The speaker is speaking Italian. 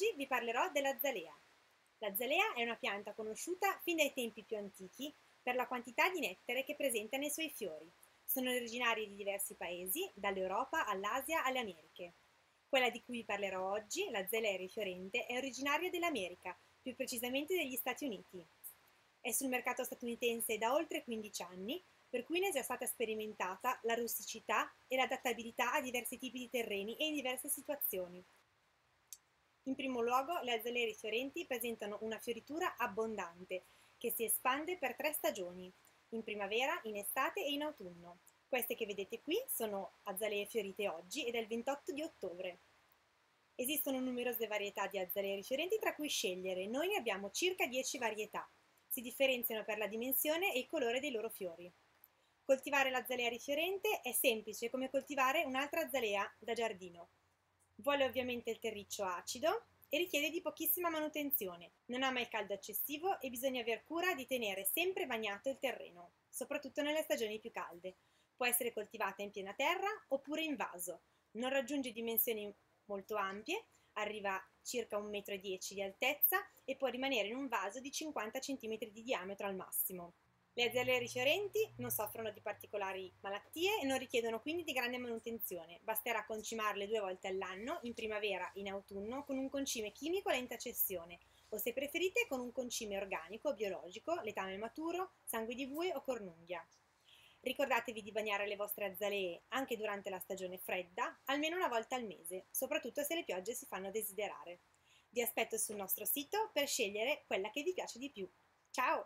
Oggi vi parlerò della zalea. La zalea è una pianta conosciuta fin dai tempi più antichi per la quantità di nettare che presenta nei suoi fiori. Sono originari di diversi paesi, dall'Europa all'Asia alle Americhe. Quella di cui vi parlerò oggi, la zalea rifiorente, è originaria dell'America, più precisamente degli Stati Uniti. È sul mercato statunitense da oltre 15 anni, per cui ne è già stata sperimentata la rusticità e l'adattabilità a diversi tipi di terreni e in diverse situazioni. In primo luogo, le azalee fiorenti presentano una fioritura abbondante che si espande per tre stagioni, in primavera, in estate e in autunno. Queste che vedete qui sono azalee fiorite oggi ed è il 28 di ottobre. Esistono numerose varietà di azalee rifiorenti tra cui scegliere, noi ne abbiamo circa 10 varietà. Si differenziano per la dimensione e il colore dei loro fiori. Coltivare l'azalea rifiorente è semplice come coltivare un'altra azalea da giardino. Vuole ovviamente il terriccio acido e richiede di pochissima manutenzione. Non ama il caldo eccessivo e bisogna aver cura di tenere sempre bagnato il terreno, soprattutto nelle stagioni più calde. Può essere coltivata in piena terra oppure in vaso. Non raggiunge dimensioni molto ampie, arriva circa 1,10 m di altezza e può rimanere in un vaso di 50 cm di diametro al massimo. Le azalee rifiorenti non soffrono di particolari malattie e non richiedono quindi di grande manutenzione. Basterà concimarle due volte all'anno, in primavera e in autunno, con un concime chimico lenta cessione o se preferite con un concime organico, biologico, letame maturo, sangue di bue o cornunghia. Ricordatevi di bagnare le vostre azalee anche durante la stagione fredda, almeno una volta al mese, soprattutto se le piogge si fanno desiderare. Vi aspetto sul nostro sito per scegliere quella che vi piace di più. Ciao!